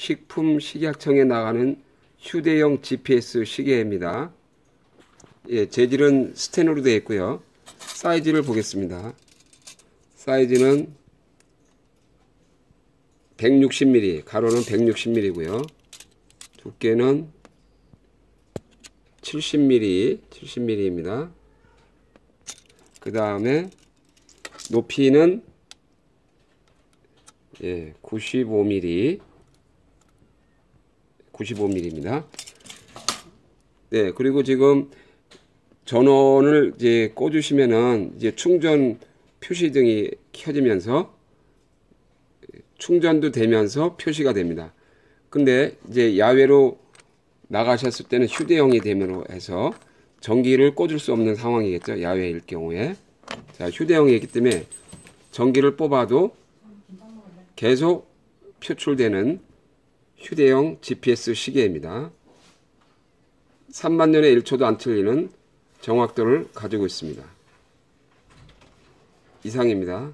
식품식약청에 나가는 휴대용 GPS 시계입니다. 예, 재질은 스테인으로 되어 있고요. 사이즈를 보겠습니다. 사이즈는 160mm, 가로는 160mm고요. 두께는 70mm, 70mm입니다. 그 다음에 높이는 예, 95mm, 95mm입니다. 네, 그리고 지금 전원을 이제 꽂으시면은 이제 충전 표시등이 켜지면서 충전도 되면서 표시가 됩니다. 근데 이제 야외로 나가셨을 때는 휴대용이 되므로 해서 전기를 꽂을 수 없는 상황이겠죠. 야외일 경우에. 자, 휴대용이기 때문에 전기를 뽑아도 계속 표출되는 휴대용 GPS 시계입니다. 3만 년에 1초도 안 틀리는 정확도를 가지고 있습니다. 이상입니다.